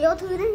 摇头，有点。